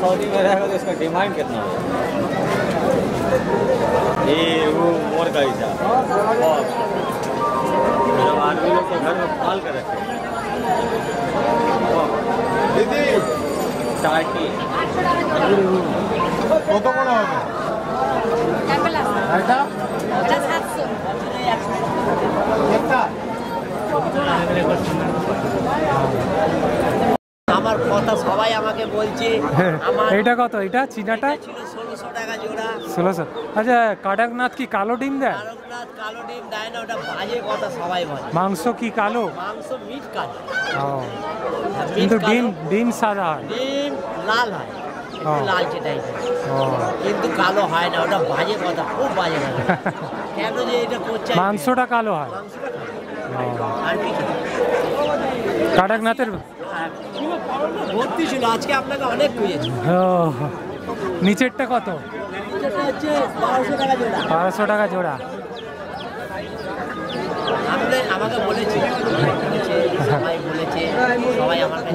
Saudi में रहेगा तो इसका डिमांड कितना होगा? ये वो मोर का हिस्सा मतलब आदमी लोग को घर में पाल कर रखे दीदी। टाटी वो तो कौन होगा अच्छा আমার কথা সবাই আমাকে বলছে। আমার এইটা কত? এটা চীনাটা? এটা ছিল ষোলোশো টাকা জোড়া। ষোলোশো। আচ্ছা কাডাকনাথ কি কালো ডিম দেয়? কালো ডিম দেয় না ওটা বাজে কথা সবাই বলে। মাংস কি কালো? মাংস মিট কালো। meat কিন্তু ডিম ডিম সাদা হয়। ডিম লাল হয়। একটু লালচে টাইপের কিন্তু কালো হয় না ওটা বাজে কথা খুব বাজে কথা। কেন যে এটা করছে মাংসটা কালো হয়। মাংসটা আর কাডাকনাথের আর ভর্তি ছিল আজকে আপনাকে অনেক খুঁজেছি নিচেরটা কত? বারোশো টাকা জোড়া।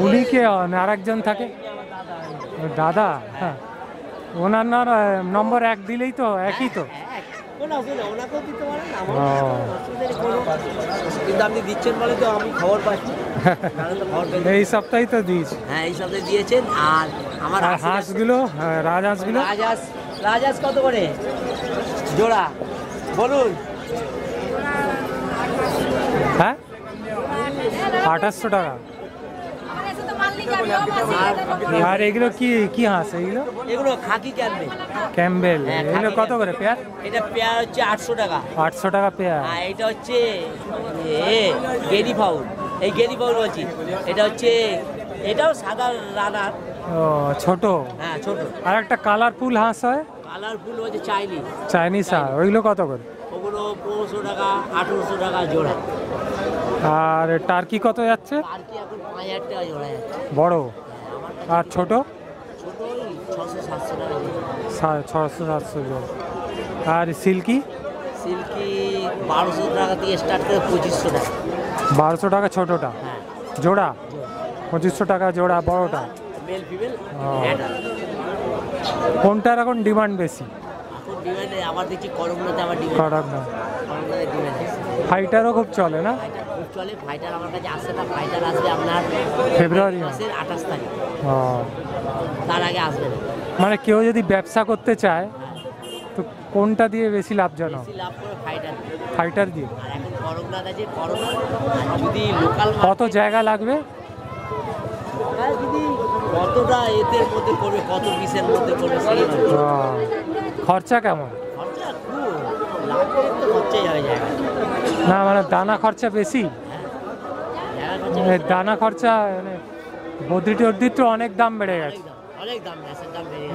উনি কে? আর একজন থাকে? দাদা? হ্যাঁ। ওনার নম্বর এক দিলেই তো একই তো। হ্যাঁ, কোনো। কিন্তু আপনি দিচ্ছেন বলে তো আমি খবর পাচ্ছি। পেলে- এই সপ্তাহেই তো দিয়েছি। হ্যাঁ এই সপ্তাহে দিয়েছেন। আর আমার আর হাঁসগুলো হ্যাঁ, রাজহাঁসগুলো? রাজহাঁস রাজহাঁস কত করে? জোড়া বলুন। হ্যাঁ? আঠাশশো টাকা। আর এগুলো কি কি হাঁস এগুলো? এগুলো খাকি ক্যানবে ক্যাম্বেল। হ্যাঁ, এগুলো কত করে পেয়ার? এটা পেয়ার হচ্ছে আটশো টাকা। আটশো টাকা পেয়ার। এটা হচ্ছে এ গেরি ফাউল। এই গেরি ফাউল বলছি। এটা হচ্ছে এটাও সাদা রানার। ও ছোট? হ্যাঁ ছোট। আর একটা কালারফুল হাঁস হয়? কালারফুল হচ্ছে চাইনিজ। চাইনিজ হাঁস ওইগুলো কত করে? ওগুলো পনেরোশো টাকা আঠেরোশো টাকা জোড়া। আর টার্কি কত যাচ্ছে? আর কি এখন পাঁচ হাজার টাকা জোড়া যাচ্ছে। বড়? আর ছোট? ছশো সাতশো টাকা জোড়া। ছশো সাতশো জন আর সিল্কি? সিল্কি বারোশো টাকা থেকে স্টার্ট করে পঁচিশশো টাকা। বারোশো টাকা ছোটোটা। হ্যাঁ জোড়া? পঁচিশশো টাকা জোড়া বড়টা? কোনটার এখন ডিমান্ড বেশি? ফাইটারও খুব চলে না? চলে ফাইটার আমার কাছে আসে না। ফাইটার আসবে আপনার ফেব্রুয়ারি। মাসের আঠাশ তারিখ। তার আগে আসবে মানে কেউ যদি ব্যবসা করতে চায় তো কোনটা দিয়ে বেশি লাভজনক? ফাইটার দিয়ে। কত জায়গা লাগবে? কতটা এতের মধ্যে করবে কত পিসের মধ্যে করবে ও, খরচা কেমন? না মানে দানা খরচা বেশি? মানে দানা খরচা মানে বদ্রি টদ্রি তো অনেক দাম বেড়ে গেছে।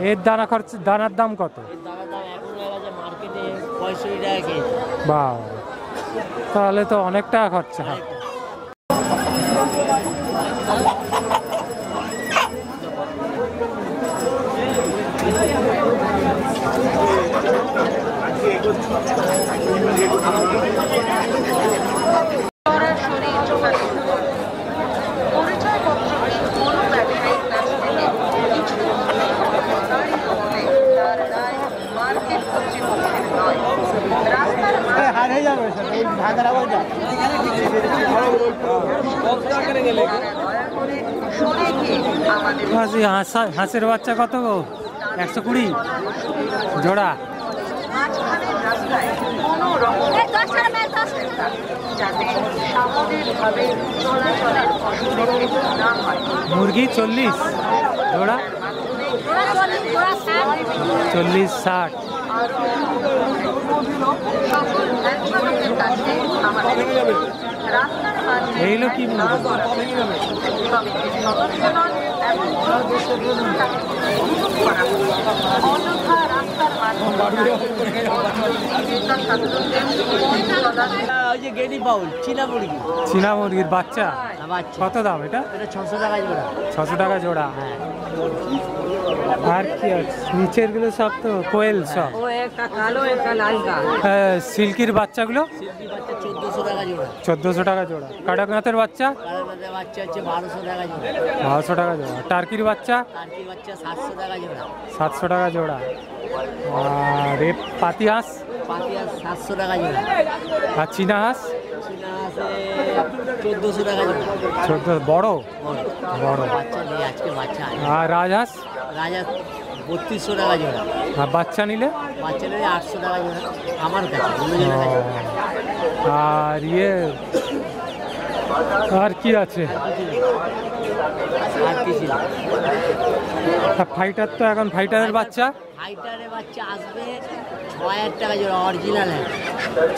এর দানা খরচা দানার দাম কত এর দামের দাম এখন হয়ে গেছে মার্কেটে পঁয়ষট্টি তাহলে তো অনেক টাকা খরচা। অনেক টাকা। সরাসরি যোগাযোগ করুন। পরিচয়পত্রটি কোনো ব্যবসায়িক প্লাস্টিকে কিছু মূল্যে প্রতারিত হলে তার দায় মার্কেট কর্তৃপক্ষের নয় রাস্তার মাঝে দয়া করে সরে গিয়ে আমাদের হাসি হাঁসা- হাঁসের বাচ্চা কত গো? একশো কুড়ি? জোড়া। মুরগি চল্লিশ। জোড়া। চল্লিশ ষাট। পথ চলার ওই যে বাউল চীনা মুরগি চীনা মুরগির বাচ্চা? কত দাম এটা? ছশো টাকা জোড়া। ছশো টাকা জোড়া। আর কি নিচেরগুলো সব তো কোয়েল সব। হ্যাঁ, সিল্কির বাচ্চাগুলো? চোদ্দোশো টাকা জোড়া। চোদ্দোশো টাকা জোড়া। কাটাকনাথের বাচ্চা? বারোশো টাকা জোড়া। টার্কির বাচ্চা? সাতশো টাকা জোড়া। সাতশো টাকা জোড়া। আর পাতি হাঁস? সাতশো টাকা জোড়া। আর চীনা হাঁস চোদ্দোশো টাকা জোড়া। চোদ্দ বড়? বড়। বাচ্চা নেই আজকে বাচ্চা আর রাজহাঁস? রাজা বত্রিশশো টাকা জোড়া। আর বাচ্চা নিলে? বাচ্চা নেই আটশো টাকা জোড়া। আমার কাছে অন্যজনের কাছে। আর ইয়ে আর কি আছে? আর কিছু ফাইটার তো এখন ফাইটারের বাচ্চা? ফাইটারের বাচ্চা আসবে ছ হাজার টাকা জোড়া অরিজিনাল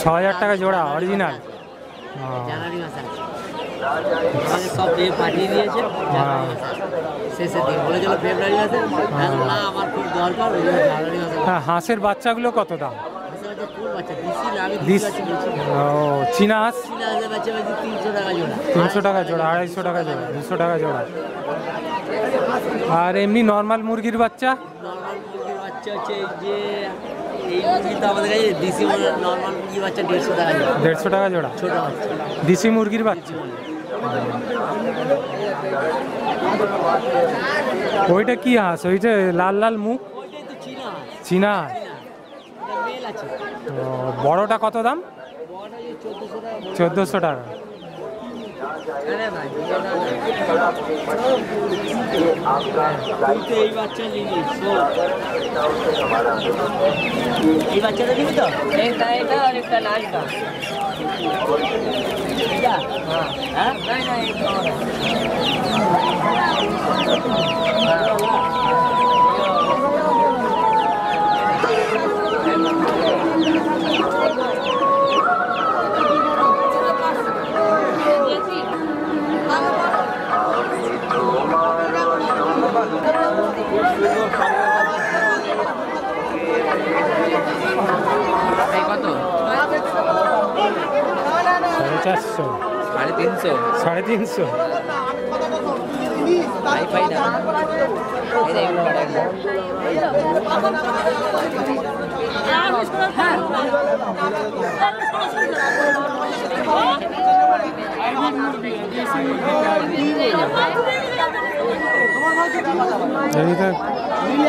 ছ হাজার টাকা জোড়া অরিজিনাল জানুয়ারি মাসে আছে সব দিয়ে পাঠিয়ে দিয়েছে জানুয়ারি মাসে আছে। শেষের দিকে বলেছিল ফেব্রুয়ারি মাসে। না আমার খুব দরকার ওই জন্য জানুয়ারি মাসে হ্যাঁ হাঁসের বাচ্চাগুলো কত দাম? তিনশো টাকা জোড়া। আড়াইশো টাকা জোড়া। দুশো টাকা জোড়া। আর এমনি নর্মাল মুরগির বাচ্চা? নর্মাল মুরগির বাচ্চা হচ্ছে যে এই মুরগি আমাদের কাছে দেশি নর্মাল মুরগির বাচ্চা দেড়শো টাকা জোড়া। দেড়শো টাকা জোড়া? ছোটো বাচ্চা। দেশি মুরগির বাচ্চা? ওইটা কি হাঁস? ওইটা লাল লাল মুখ? চীনা বড়টা কত দাম? যে চোদ্দোশো টাকা। বড়। চোদ্দোশো টাকা আরে ভাই তুই তো এই বাচ্চা নিবি শোন। এই বাচ্চাটা নিবি তো একটা এটা আর একটা লালটা এটা হ্যাঁ না না এটা কত সাড়ে চারশো সাড়ে তিনশো। সাড়ে তিনশো।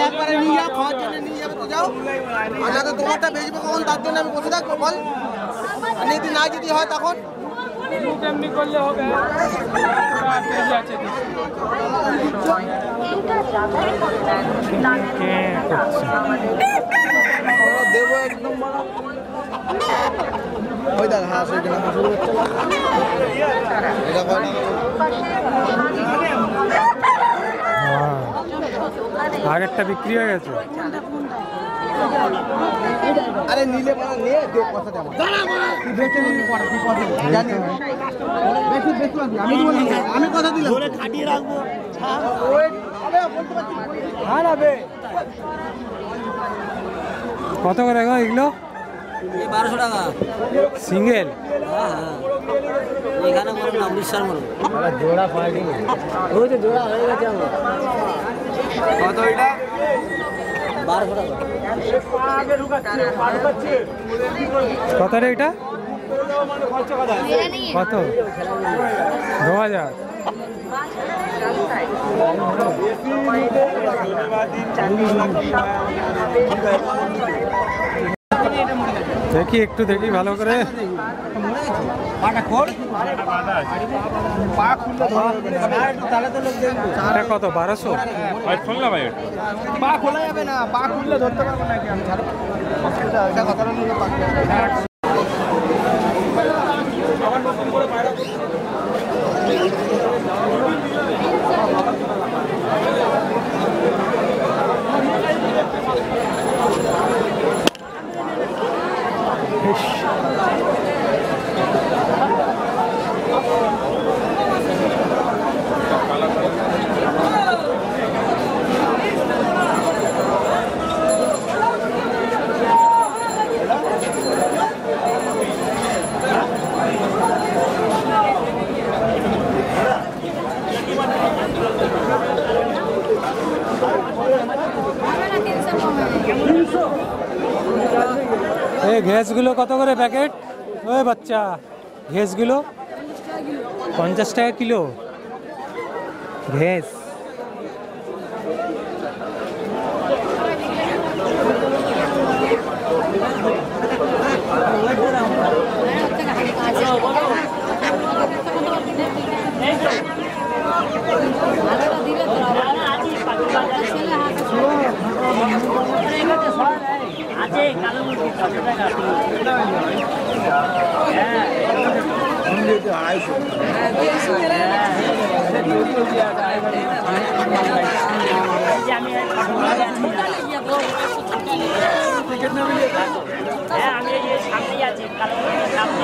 একবারে নিয়ে যাও খাওয়ার জন্য নিয়ে যাবে তো যাও। আর তো তোমারটা বেচবো কখন তার জন্য আমি বসে থাকব বল। আর যদি না যদি হয় তখন। কে করছে দেবো একদম ওই দেখ সেইখানে আমার শুরু এটা কয় হ্যাঁ। আগেরটা বিক্রি হয়ে গেছে? আরে নিলে মানে নিয়ে দে কথা দেবো। তুই বেচে নিবি পরে তুই কথা জানি। বেশি বেশি আমি তো বলি আমি কথা দিলাম। ধরে খাটিয়ে রাখব হ্যাঁ না বে কত করে গো এগুলো? বারোশো টাকা। সিঙ্গেল? হ্যাঁ হ্যাঁ। এখানে না জোড়া পার্টি। ওই তো জোড়া হয়ে গেছে আমার। কত এটা কত রে এটা? কত? দু হাজার। দেখি একটু দেখি ভালো করে। এটা কত বারোশো? পা খোলা যাবে না পা খুললে ধরতে পারব নাকি আমি? ঘেসগুলো কত করে প্যাকেট? ওই বাচ্চা ঘেসগুলো? পঞ্চাশ টাকা কিলো। ঘেস। আমি এই যে সামনেই আছি কালো সামনে